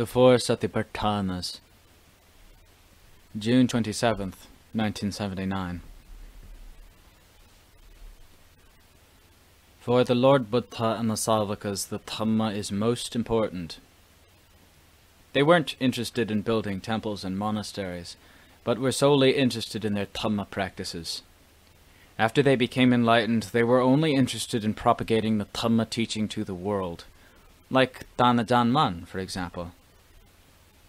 The Four Satipatthanas. June 27th, 1979. For the Lord Buddha and the Savakas, the Dhamma is most important. They weren't interested in building temples and monasteries, but were solely interested in their Dhamma practices. After they became enlightened, they were only interested in propagating the Dhamma teaching to the world, like Danadan Man, for example.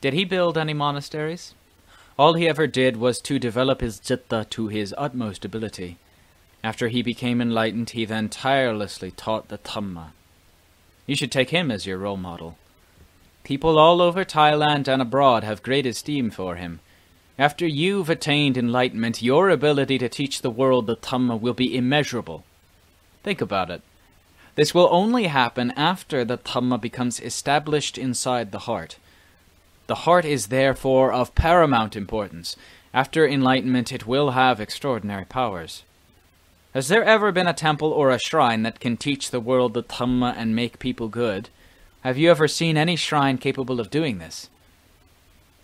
Did he build any monasteries? All he ever did was to develop his citta to his utmost ability. After he became enlightened, he then tirelessly taught the Dhamma. You should take him as your role model. People all over Thailand and abroad have great esteem for him, after you've attained enlightenment, your ability to teach the world the Dhamma will be immeasurable. Think about it. This will only happen after the Dhamma becomes established inside the heart. The heart is therefore of paramount importance. After enlightenment, it will have extraordinary powers. Has there ever been a temple or a shrine that can teach the world the Dhamma and make people good? Have you ever seen any shrine capable of doing this?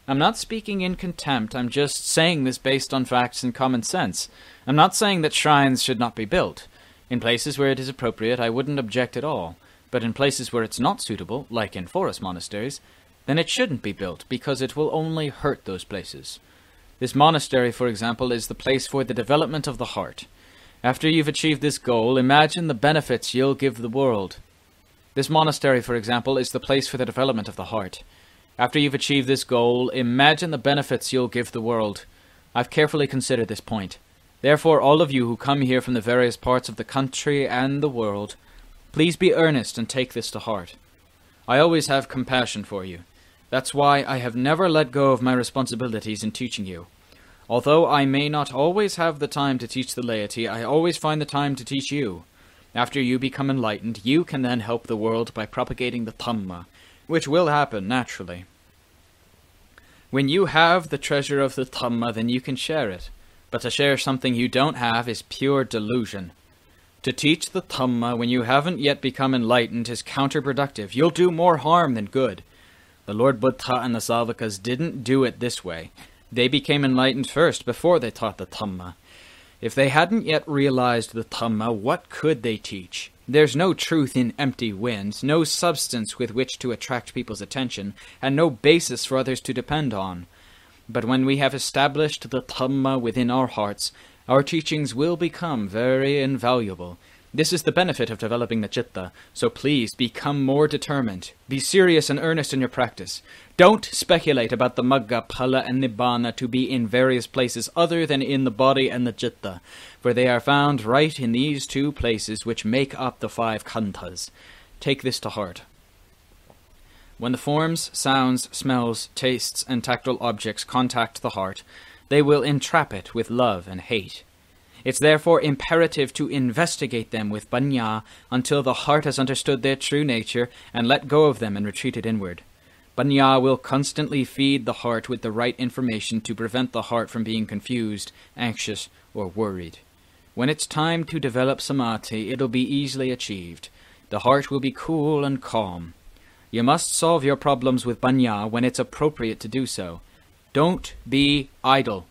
I'm not speaking in contempt, I'm just saying this based on facts and common sense. I'm not saying that shrines should not be built. In places where it is appropriate, I wouldn't object at all. But in places where it's not suitable, like in forest monasteries, then it shouldn't be built, because it will only hurt those places. This monastery, for example, is the place for the development of the heart. After you've achieved this goal, imagine the benefits you'll give the world. This monastery, for example, is the place for the development of the heart. After you've achieved this goal, imagine the benefits you'll give the world. I've carefully considered this point. Therefore, all of you who come here from the various parts of the country and the world, please be earnest and take this to heart. I always have compassion for you. That's why I have never let go of my responsibilities in teaching you. Although I may not always have the time to teach the laity, I always find the time to teach you. After you become enlightened, you can then help the world by propagating the Dhamma, which will happen naturally. When you have the treasure of the Dhamma, then you can share it. But to share something you don't have is pure delusion. To teach the Dhamma when you haven't yet become enlightened is counterproductive. You'll do more harm than good. The Lord Buddha and the Savakas didn't do it this way. They became enlightened first before they taught the Dhamma. If they hadn't yet realized the Dhamma, what could they teach? There's no truth in empty winds, no substance with which to attract people's attention, and no basis for others to depend on. But when we have established the Dhamma within our hearts, our teachings will become very invaluable, this is the benefit of developing the citta, so please become more determined. Be serious and earnest in your practice. Don't speculate about the magga, phala, and nibbana to be in various places other than in the body and the citta, for they are found right in these two places which make up the five khandhas. Take this to heart. When the forms, sounds, smells, tastes, and tactile objects contact the heart, they will entrap it with love and hate. It's therefore imperative to investigate them with panya until the heart has understood their true nature and let go of them and retreated inward. Panya will constantly feed the heart with the right information to prevent the heart from being confused, anxious, or worried. When it's time to develop samadhi, it'll be easily achieved. The heart will be cool and calm. You must solve your problems with panya when it's appropriate to do so. Don't be idle.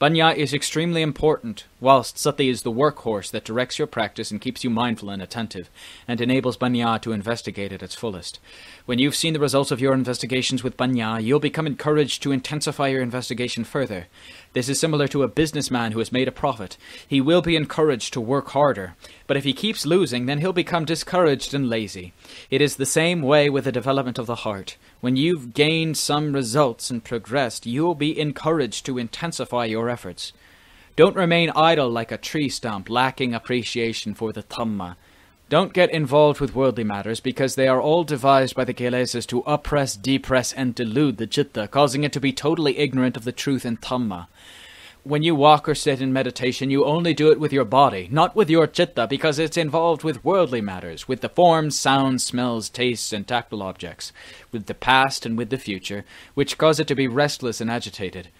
Panya is extremely important, whilst Sati is the workhorse that directs your practice and keeps you mindful and attentive, and enables Panya to investigate at its fullest. When you've seen the results of your investigations with Panya, you'll become encouraged to intensify your investigation further. This is similar to a businessman who has made a profit. He will be encouraged to work harder, but if he keeps losing, then he'll become discouraged and lazy. It is the same way with the development of the heart. When you've gained some results and progressed, you'll be encouraged to intensify your efforts. Don't remain idle like a tree stump, lacking appreciation for the Dhamma. Don't get involved with worldly matters because they are all devised by the Kilesas to oppress, depress, and delude the Chitta, causing it to be totally ignorant of the truth and Dhamma. When you walk or sit in meditation, you only do it with your body, not with your Chitta, because it's involved with worldly matters, with the forms, sounds, smells, tastes, and tactile objects, with the past and with the future, which cause it to be restless and agitated.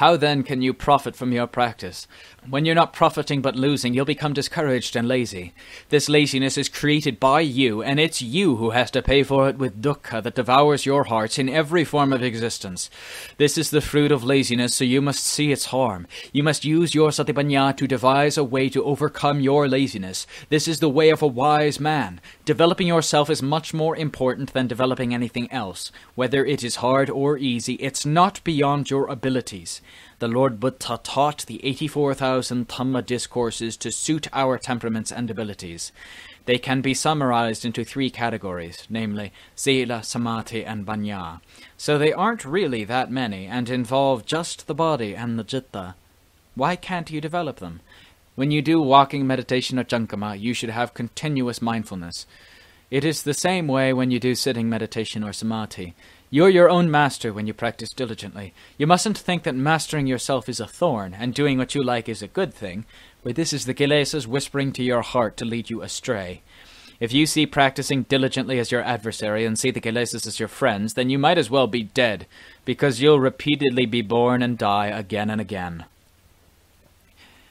How then can you profit from your practice? When you're not profiting but losing, you'll become discouraged and lazy. This laziness is created by you, and it's you who has to pay for it with dukkha that devours your hearts in every form of existence. This is the fruit of laziness, so you must see its harm. You must use your satipanya to devise a way to overcome your laziness. This is the way of a wise man. Developing yourself is much more important than developing anything else. Whether it is hard or easy, it's not beyond your abilities the Lord Buddha taught the 84,000 Dhamma discourses to suit our temperaments and abilities. They can be summarized into three categories, namely Sila, Samadhi, and Banya. So they aren't really that many and involve just the body and the citta. Why can't you develop them? When you do walking meditation or jankama, you should have continuous mindfulness. It is the same way when you do sitting meditation or samadhi. You're your own master when you practice diligently. You mustn't think that mastering yourself is a thorn and doing what you like is a good thing, but this is the kilesas whispering to your heart to lead you astray. If you see practicing diligently as your adversary and see the kilesas as your friends, then you might as well be dead, because you'll repeatedly be born and die again and again.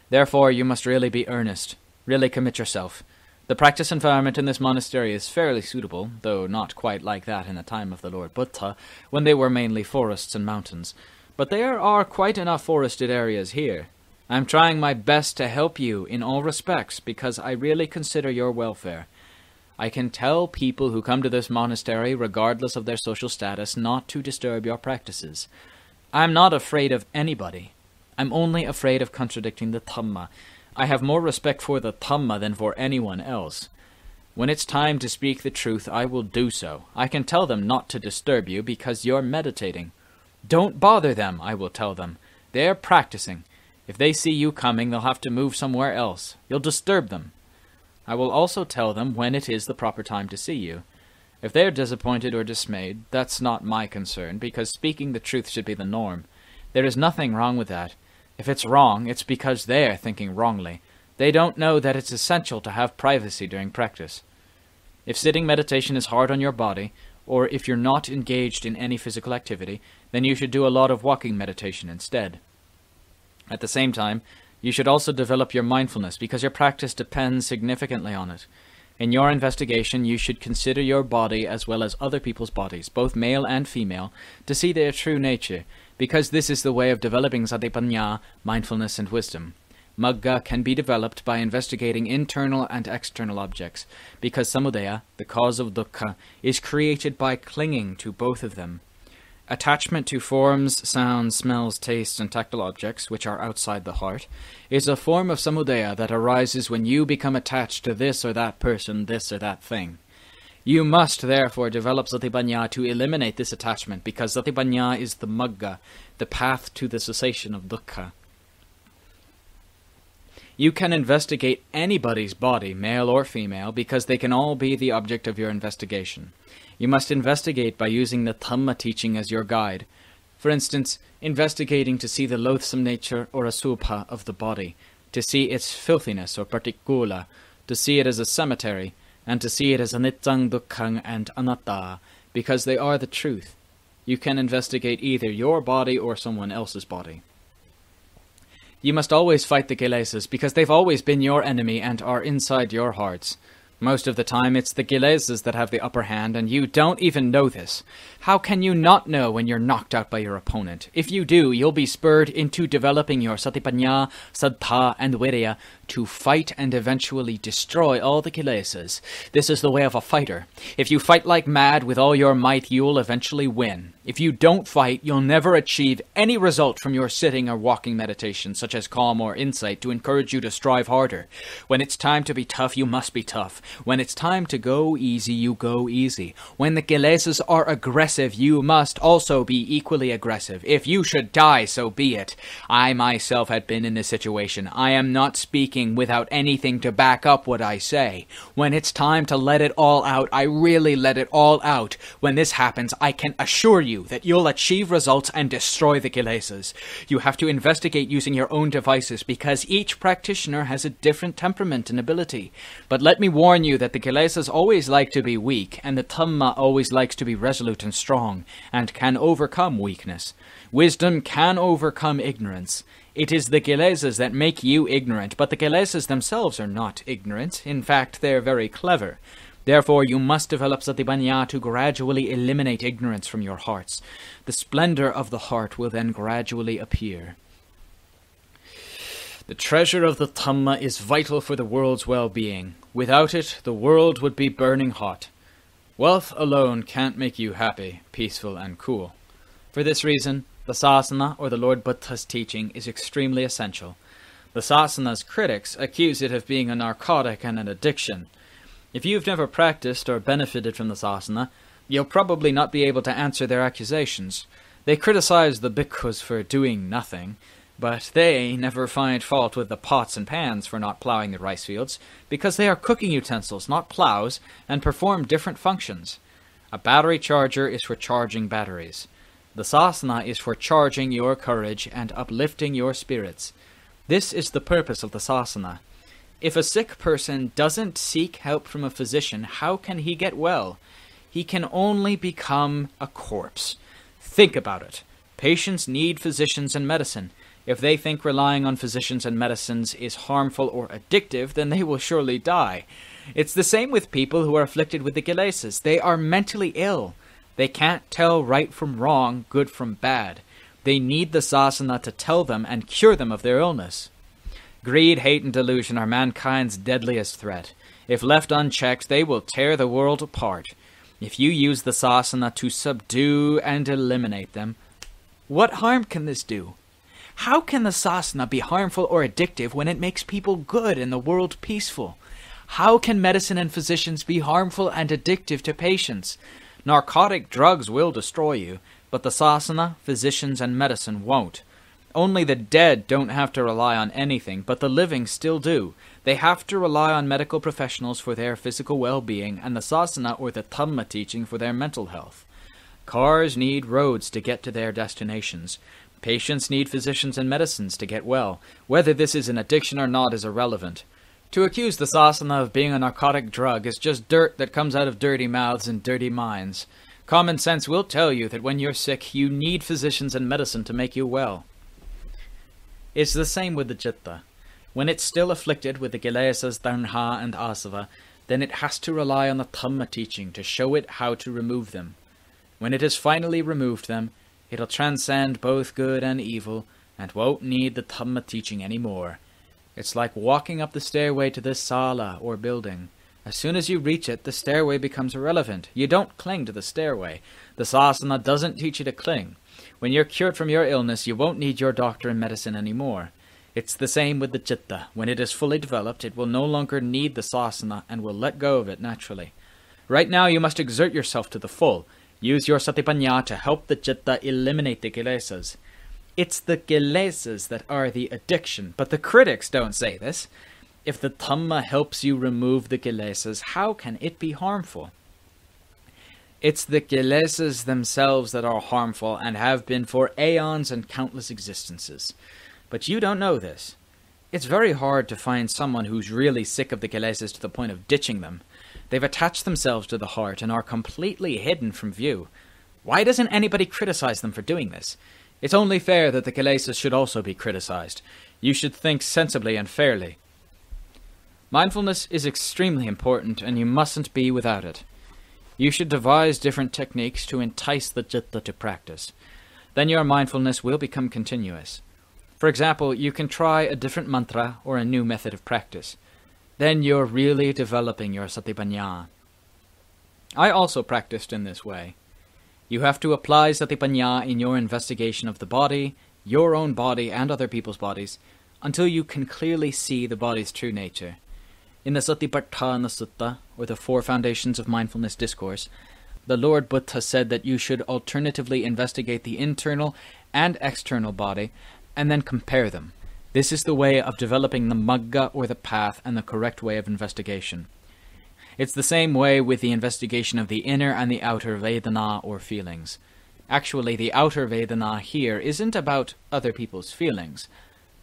Therefore, you must really be earnest, really commit yourself. The practice environment in this monastery is fairly suitable, though not quite like that in the time of the Lord Buddha, when they were mainly forests and mountains. But there are quite enough forested areas here. I am trying my best to help you in all respects because I really consider your welfare. I can tell people who come to this monastery, regardless of their social status, not to disturb your practices. I am not afraid of anybody. I'm only afraid of contradicting the Dhamma, I have more respect for the Dhamma than for anyone else. When it's time to speak the truth, I will do so. I can tell them not to disturb you because you're meditating. Don't bother them, I will tell them. They're practicing. If they see you coming, they'll have to move somewhere else. You'll disturb them. I will also tell them when it is the proper time to see you. If they are disappointed or dismayed, that's not my concern, because speaking the truth should be the norm. There is nothing wrong with that. If it's wrong, it's because they're thinking wrongly. They don't know that it's essential to have privacy during practice. If sitting meditation is hard on your body, or if you're not engaged in any physical activity, then you should do a lot of walking meditation instead. At the same time, you should also develop your mindfulness because your practice depends significantly on it. In your investigation, you should consider your body as well as other people's bodies, both male and female, to see their true nature because this is the way of developing satipanya, mindfulness, and wisdom. Magga can be developed by investigating internal and external objects, because samudaya, the cause of dukkha, is created by clinging to both of them. Attachment to forms, sounds, smells, tastes, and tactile objects, which are outside the heart, is a form of samudaya that arises when you become attached to this or that person, this or that thing. You must therefore develop Satipanya to eliminate this attachment, because Satipanya is the Magga, the path to the cessation of dukkha. You can investigate anybody's body, male or female, because they can all be the object of your investigation. You must investigate by using the Dhamma teaching as your guide. For instance, investigating to see the loathsome nature or asubha of the body, to see its filthiness or patikula, to see it as a cemetery, and to see it as anittang, dukkhang, and anatta, because they are the truth. You can investigate either your body or someone else's body. You must always fight the kilesas, because they've always been your enemy and are inside your hearts. Most of the time, it's the kilesas that have the upper hand, and you don't even know this. How can you not know when you're knocked out by your opponent? If you do, you'll be spurred into developing your satipanya, saddha, and virya to fight and eventually destroy all the kilesas. This is the way of a fighter. If you fight like mad with all your might, you'll eventually win. If you don't fight, you'll never achieve any result from your sitting or walking meditation, such as calm or insight, to encourage you to strive harder. When it's time to be tough, you must be tough. When it's time to go easy, you go easy. When the kilesas are aggressive, you must also be equally aggressive. If you should die, so be it. I myself had been in this situation. I am not speaking without anything to back up what I say. When it's time to let it all out, I really let it all out. When this happens, I can assure you you that you'll achieve results and destroy the Kilesas. You have to investigate using your own devices because each practitioner has a different temperament and ability. But let me warn you that the Kilesas always like to be weak, and the Dhamma always likes to be resolute and strong, and can overcome weakness. Wisdom can overcome ignorance. It is the Kilesas that make you ignorant, but the Kilesas themselves are not ignorant. In fact, they're very clever. Therefore, you must develop satipanya to gradually eliminate ignorance from your hearts. The splendor of the heart will then gradually appear. The treasure of the Dhamma is vital for the world's well being. Without it, the world would be burning hot. Wealth alone can't make you happy, peaceful, and cool. For this reason, the sasana, or the Lord Buddha's teaching, is extremely essential. The sasana's critics accuse it of being a narcotic and an addiction. If you've never practiced or benefited from the sasana, you'll probably not be able to answer their accusations. They criticize the bhikkhus for doing nothing, but they never find fault with the pots and pans for not plowing the rice fields, because they are cooking utensils, not plows, and perform different functions. A battery charger is for charging batteries. The sasana is for charging your courage and uplifting your spirits. This is the purpose of the sasana. If a sick person doesn't seek help from a physician, how can he get well? He can only become a corpse. Think about it. Patients need physicians and medicine. If they think relying on physicians and medicines is harmful or addictive, then they will surely die. It's the same with people who are afflicted with the kilesas. They are mentally ill. They can't tell right from wrong, good from bad. They need the sasana to tell them and cure them of their illness. Greed, hate, and delusion are mankind's deadliest threat. If left unchecked, they will tear the world apart. If you use the sasana to subdue and eliminate them, what harm can this do? How can the sasana be harmful or addictive when it makes people good and the world peaceful? How can medicine and physicians be harmful and addictive to patients? Narcotic drugs will destroy you, but the sasana, physicians, and medicine won't. Only the dead don't have to rely on anything, but the living still do. They have to rely on medical professionals for their physical well being, and the sasana or the Dhamma teaching for their mental health. Cars need roads to get to their destinations. Patients need physicians and medicines to get well. Whether this is an addiction or not is irrelevant. To accuse the sasana of being a narcotic drug is just dirt that comes out of dirty mouths and dirty minds. Common sense will tell you that when you're sick, you need physicians and medicine to make you well. It's the same with the Chitta. When it's still afflicted with the Kilesas, Tanha, and Asava, then it has to rely on the Dhamma teaching to show it how to remove them. When it has finally removed them, it'll transcend both good and evil, and won't need the Dhamma teaching any more. It's like walking up the stairway to this sala or building. As soon as you reach it, the stairway becomes irrelevant. You don't cling to the stairway. The sasana doesn't teach you to cling. When you're cured from your illness, you won't need your doctor and medicine anymore. It's the same with the chitta. When it is fully developed, it will no longer need the sasana and will let go of it naturally. Right now, you must exert yourself to the full. Use your satipanya to help the chitta eliminate the kilesas. It's the kilesas that are the addiction, but the critics don't say this. If the Dhamma helps you remove the kilesas, how can it be harmful? It's the kilesas themselves that are harmful and have been for aeons and countless existences. But you don't know this. It's very hard to find someone who's really sick of the kilesas to the point of ditching them. They've attached themselves to the heart and are completely hidden from view. Why doesn't anybody criticize them for doing this? It's only fair that the kilesas should also be criticized. You should think sensibly and fairly. Mindfulness is extremely important, and you mustn't be without it. You should devise different techniques to entice the citta to practice. Then your mindfulness will become continuous. For example, you can try a different mantra or a new method of practice. Then you're really developing your satipanya. I also practiced in this way. You have to apply satipanya in your investigation of the body, your own body, and other people's bodies, until you can clearly see the body's true nature. In the Satipatthana Sutta, or the Four Foundations of Mindfulness Discourse, the Lord Buddha said that you should alternatively investigate the internal and external body and then compare them. This is the way of developing the Magga or the path and the correct way of investigation. It's the same way with the investigation of the inner and the outer Vedana or feelings. Actually, the outer Vedana here isn't about other people's feelings,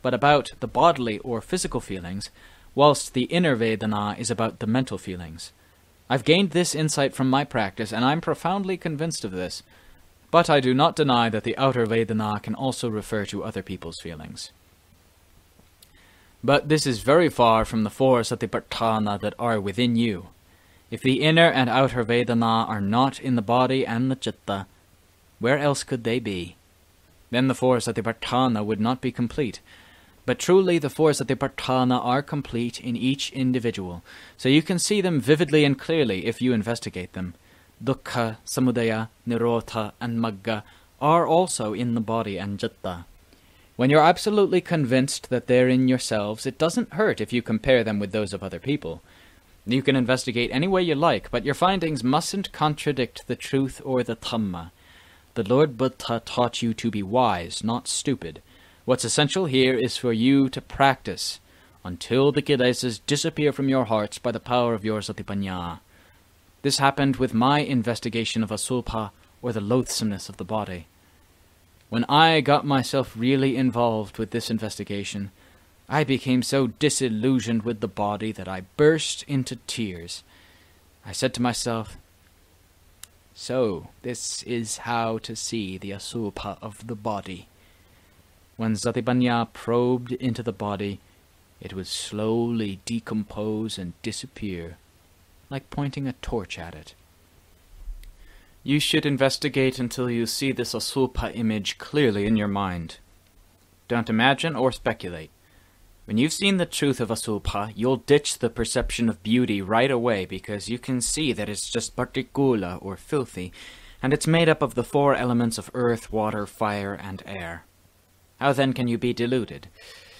but about the bodily or physical feelings, whilst the inner Vedana is about the mental feelings. I've gained this insight from my practice, and I'm profoundly convinced of this. But I do not deny that the outer Vedana can also refer to other people's feelings. But this is very far from the four Satipatthana that are within you. If the inner and outer Vedana are not in the body and the Chitta, where else could they be? Then the four Satipatthana would not be complete. But truly the four Satipatthana are complete in each individual, so you can see them vividly and clearly if you investigate them. Dukkha, Samudaya, Nirodha, and Magga are also in the body and Chitta. When you're absolutely convinced that they're in yourselves, it doesn't hurt if you compare them with those of other people. You can investigate any way you like, but your findings mustn't contradict the truth or the Dhamma. The Lord Buddha taught you to be wise, not stupid. What's essential here is for you to practice until the kilesas disappear from your hearts by the power of your satipanya. This happened with my investigation of asubha, or the loathsomeness of the body. When I got myself really involved with this investigation, I became so disillusioned with the body that I burst into tears. I said to myself, So, this is how to see the asubha of the body. When Satipanya probed into the body, it would slowly decompose and disappear, like pointing a torch at it. You should investigate until you see this Asubha image clearly in your mind. Don't imagine or speculate. When you've seen the truth of Asubha, you'll ditch the perception of beauty right away because you can see that it's just patikula or filthy, and it's made up of the four elements of earth, water, fire, and air. How then can you be deluded?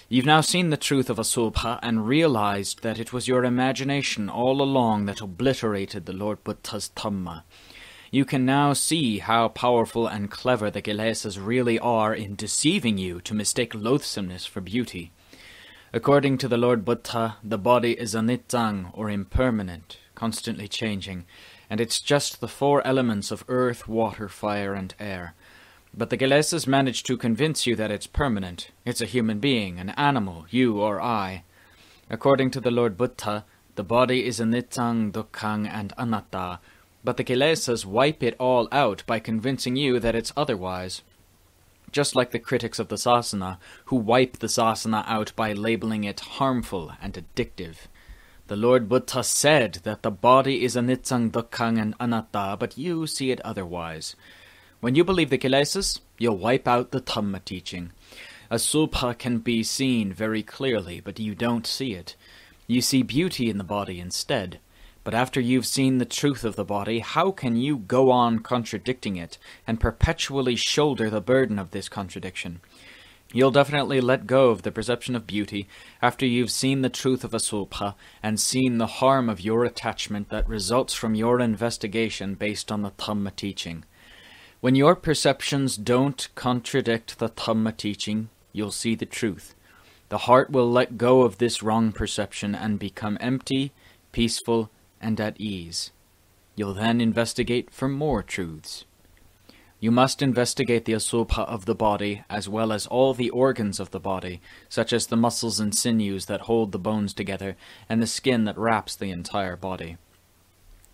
You've now seen the truth of Asubha and realized that it was your imagination all along that obliterated the Lord Buddha's Dhamma. You can now see how powerful and clever the Kilesas really are in deceiving you to mistake loathsomeness for beauty. According to the Lord Buddha, the body is anittang, or impermanent, constantly changing, and it's just the four elements of earth, water, fire, and air. But the Kilesas manage to convince you that it's permanent. It's a human being, an animal, you or I. According to the Lord Buddha, the body is a anittang, dukkhang, and anatta, but the Kilesas wipe it all out by convincing you that it's otherwise. Just like the critics of the sasana, who wipe the sasana out by labeling it harmful and addictive. The Lord Buddha said that the body is a anitsang, dukkhang, and anatta, but you see it otherwise. When you believe the Kilesas, you'll wipe out the Dhamma teaching. A Asubha can be seen very clearly, but you don't see it. You see beauty in the body instead. But after you've seen the truth of the body, how can you go on contradicting it and perpetually shoulder the burden of this contradiction? You'll definitely let go of the perception of beauty after you've seen the truth of Asubha and seen the harm of your attachment that results from your investigation based on the Dhamma teaching. When your perceptions don't contradict the Dhamma teaching, you'll see the truth. The heart will let go of this wrong perception and become empty, peaceful, and at ease. You'll then investigate for more truths. You must investigate the asubha of the body as well as all the organs of the body, such as the muscles and sinews that hold the bones together, and the skin that wraps the entire body.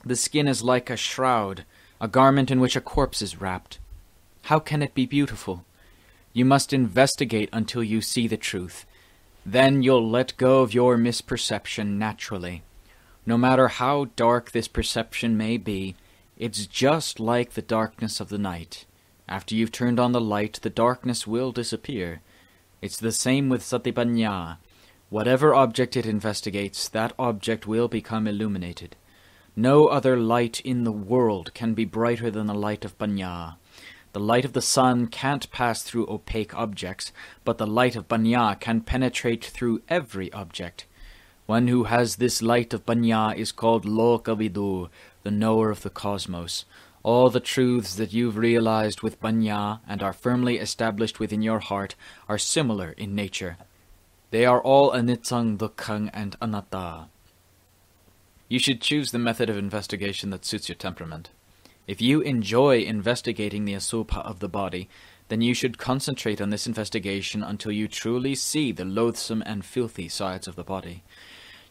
The skin is like a shroud, a garment in which a corpse is wrapped. How can it be beautiful? You must investigate until you see the truth. Then you'll let go of your misperception naturally. No matter how dark this perception may be, it's just like the darkness of the night. After you've turned on the light, the darkness will disappear. It's the same with Satipanya. Whatever object it investigates, that object will become illuminated. No other light in the world can be brighter than the light of Panya. The light of the sun can't pass through opaque objects, but the light of Panya can penetrate through every object. One who has this light of Panya is called Lokavidu, the knower of the cosmos. All the truths that you've realized with Panya and are firmly established within your heart are similar in nature. They are all anitsang, dukkhang, and anatta. You should choose the method of investigation that suits your temperament. If you enjoy investigating the asubha of the body, then you should concentrate on this investigation until you truly see the loathsome and filthy sides of the body.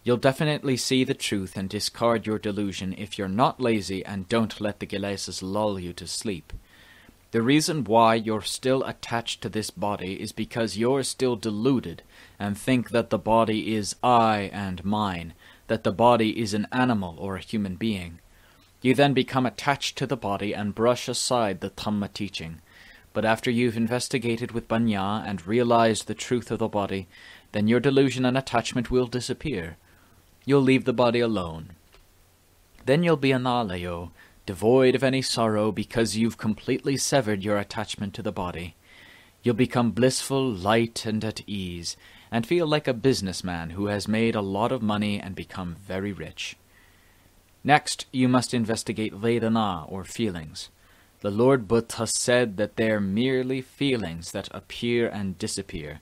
You'll definitely see the truth and discard your delusion if you're not lazy and don't let the kilesas lull you to sleep. The reason why you're still attached to this body is because you're still deluded and think that the body is I and mine, that the body is an animal or a human being. You then become attached to the body and brush aside the Dhamma teaching. But after you've investigated with Banya and realized the truth of the body, then your delusion and attachment will disappear. You'll leave the body alone. Then you'll be an devoid of any sorrow because you've completely severed your attachment to the body. You'll become blissful, light, and at ease, and feel like a businessman who has made a lot of money and become very rich. Next, you must investigate Vedana, or feelings. The Lord Buddha said that they're merely feelings that appear and disappear.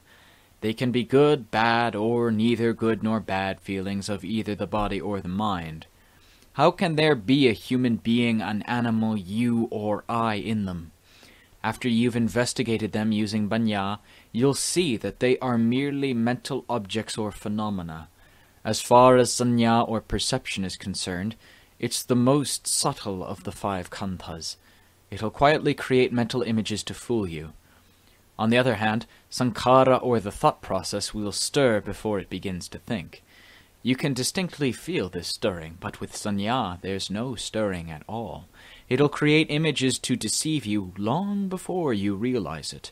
They can be good, bad, or neither good nor bad feelings of either the body or the mind. How can there be a human being, an animal, you, or I in them? After you've investigated them using Banya, you'll see that they are merely mental objects or phenomena. As far as sanya or perception is concerned, it's the most subtle of the five khandhas. It'll quietly create mental images to fool you. On the other hand, sankhara or the thought process will stir before it begins to think. You can distinctly feel this stirring, but with sanya there's no stirring at all. It'll create images to deceive you long before you realize it.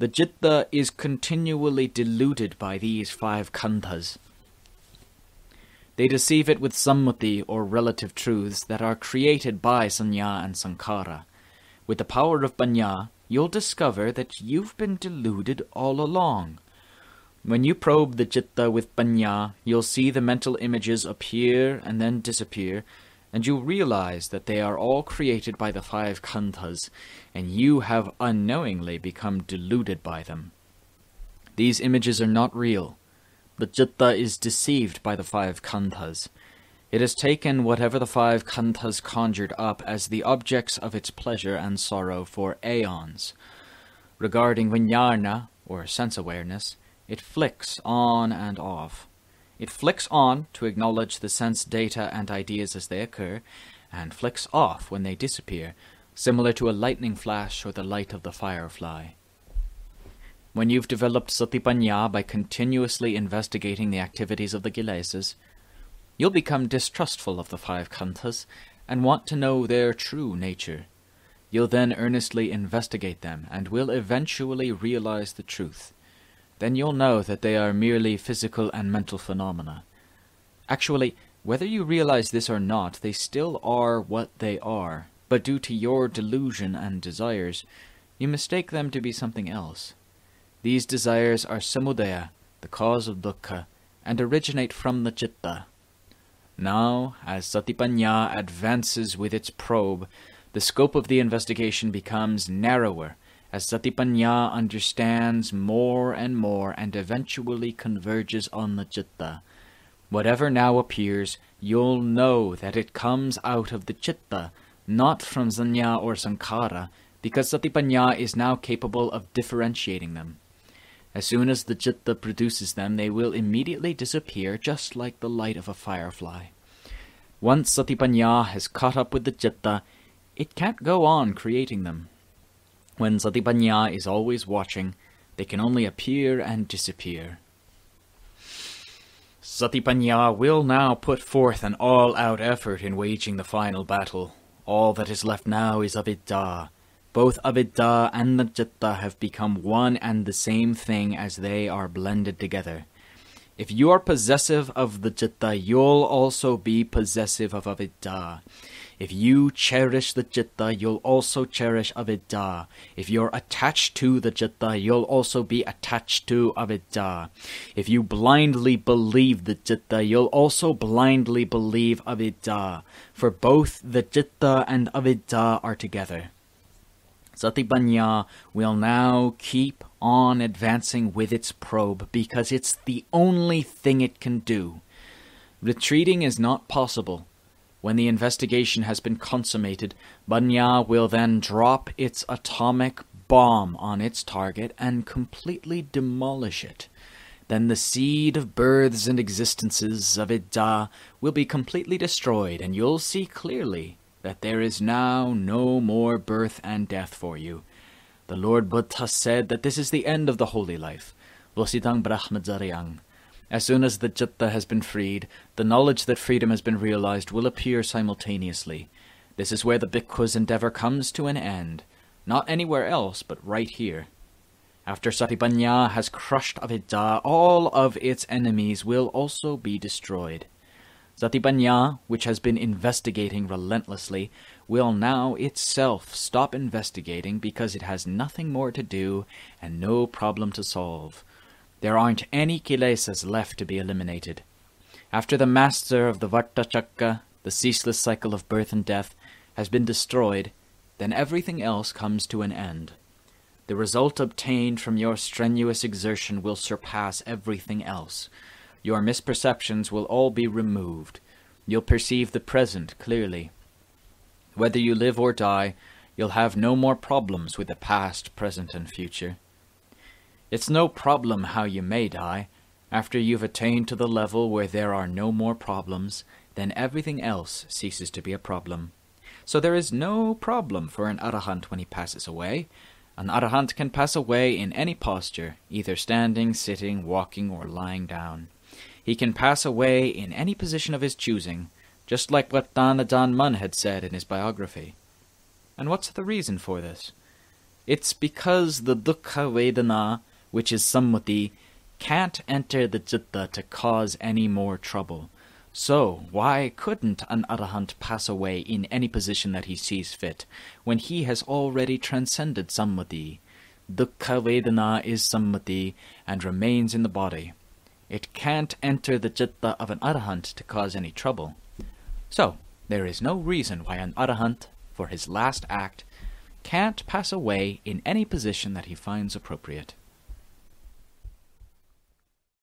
The citta is continually deluded by these five khandhas. They deceive it with sammuti or relative truths that are created by sanya and sankhara. With the power of banya, you'll discover that you've been deluded all along. When you probe the citta with banya, you'll see the mental images appear and then disappear, and you'll realize that they are all created by the five khandhas, and you have unknowingly become deluded by them. These images are not real. The citta is deceived by the five khandhas. It has taken whatever the five khandhas conjured up as the objects of its pleasure and sorrow for aeons. Regarding vijnana, or sense awareness, it flicks on and off. It flicks on to acknowledge the sense data and ideas as they occur, and flicks off when they disappear, similar to a lightning flash or the light of the firefly. When you've developed satipanya by continuously investigating the activities of the kilesas, you'll become distrustful of the five khandhas and want to know their true nature. You'll then earnestly investigate them and will eventually realize the truth. Then you'll know that they are merely physical and mental phenomena. Actually, whether you realize this or not, they still are what they are, but due to your delusion and desires, you mistake them to be something else. These desires are samudaya, the cause of dukkha, and originate from the citta. Now, as Satipanya advances with its probe, the scope of the investigation becomes narrower as Satipanya understands more and more and eventually converges on the citta. Whatever now appears, you'll know that it comes out of the citta, not from sanya or sankhara, because Satipanya is now capable of differentiating them. As soon as the citta produces them, they will immediately disappear, just like the light of a firefly. Once Satipanya has caught up with the citta, it can't go on creating them. When Satipanya is always watching, they can only appear and disappear. Satipanya will now put forth an all-out effort in waging the final battle. All that is left now is avidya, both avidya and the citta have become one and the same thing as they are blended together. If you are possessive of the citta, you'll also be possessive of avidya. If you cherish the citta, you'll also cherish avidya. If you're attached to the citta, you'll also be attached to avidya. If you blindly believe the citta, you'll also blindly believe avidya. For both the citta and avidya are together. Satipanya will now keep on advancing with its probe because it's the only thing it can do. Retreating is not possible. When the investigation has been consummated, Banya will then drop its atomic bomb on its target and completely demolish it. Then the seed of births and existences of Idda will be completely destroyed, and you'll see clearly that there is now no more birth and death for you. The Lord Buddha said that this is the end of the holy life. Vositang Brahmadzariang. As soon as the Chitta has been freed, the knowledge that freedom has been realized will appear simultaneously. This is where the bhikkhu's endeavor comes to an end. Not anywhere else, but right here. After Satipanya has crushed Avidya, all of its enemies will also be destroyed. Satipanya, which has been investigating relentlessly, will now itself stop investigating because it has nothing more to do and no problem to solve. There aren't any kilesas left to be eliminated. After the master of the Vartachakra, the ceaseless cycle of birth and death, has been destroyed, then everything else comes to an end. The result obtained from your strenuous exertion will surpass everything else. Your misperceptions will all be removed. You'll perceive the present clearly. Whether you live or die, you'll have no more problems with the past, present, and future. It's no problem how you may die. After you've attained to the level where there are no more problems, then everything else ceases to be a problem. So there is no problem for an arahant when he passes away. An arahant can pass away in any posture, either standing, sitting, walking, or lying down. He can pass away in any position of his choosing, just like what Danadan Mun had said in his biography. And what's the reason for this? It's because the dukkha vedana which is sammuti, can't enter the citta to cause any more trouble. So, why couldn't an arahant pass away in any position that he sees fit, when he has already transcended sammuti? Dukkha Vedana is sammuti and remains in the body. It can't enter the citta of an arahant to cause any trouble. So, there is no reason why an arahant, for his last act, can't pass away in any position that he finds appropriate.